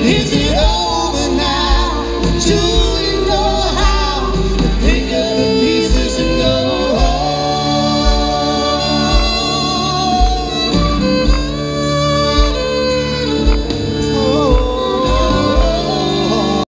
Is it over?